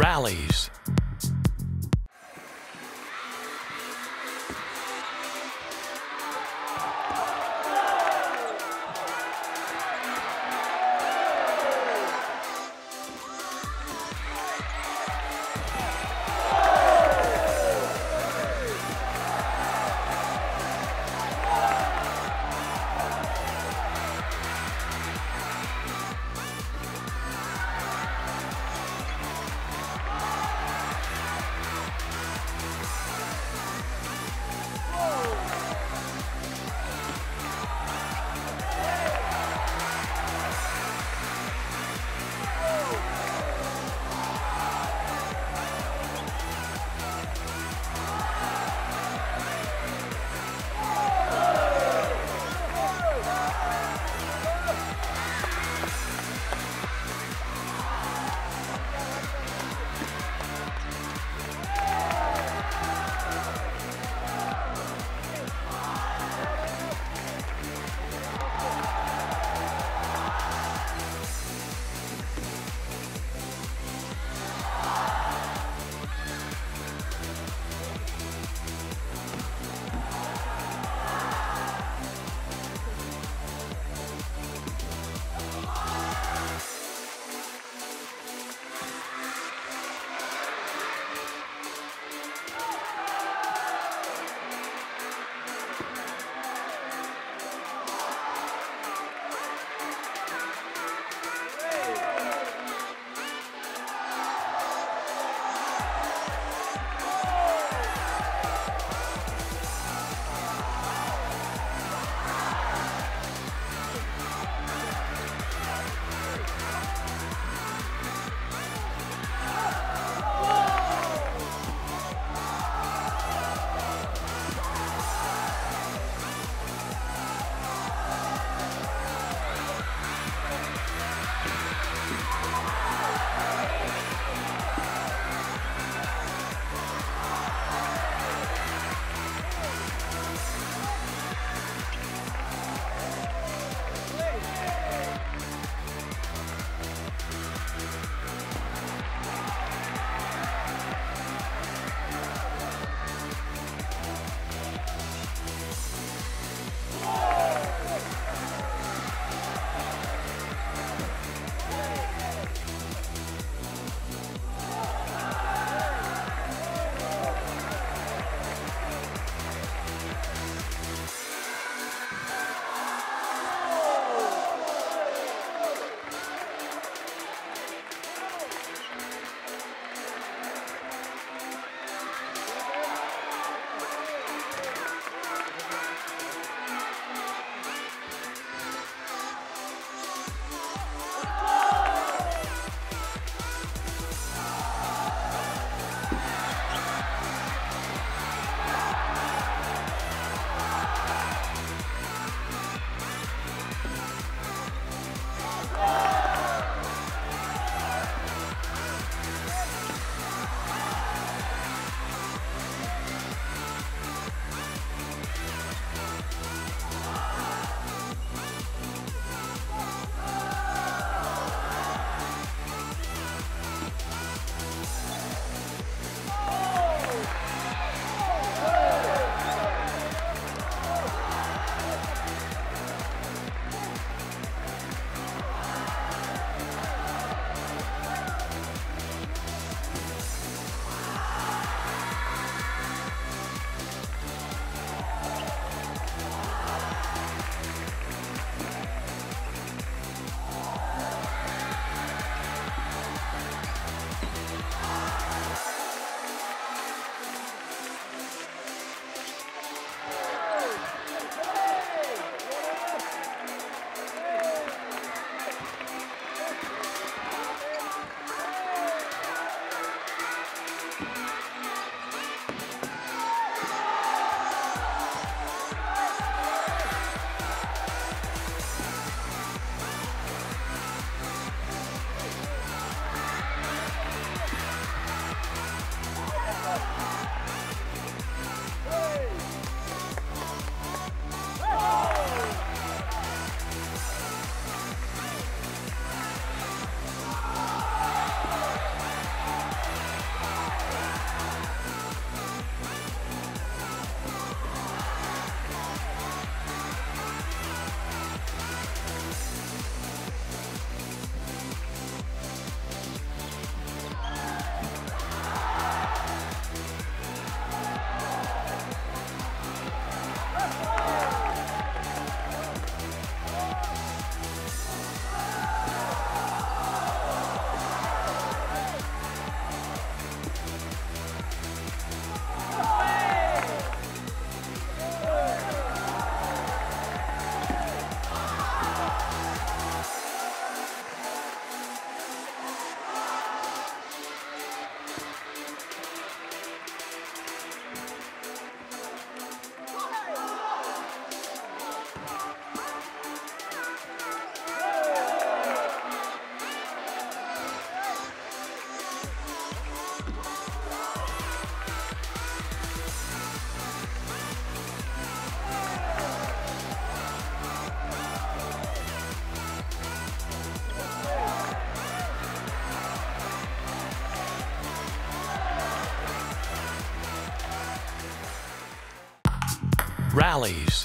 rallies. Rallies,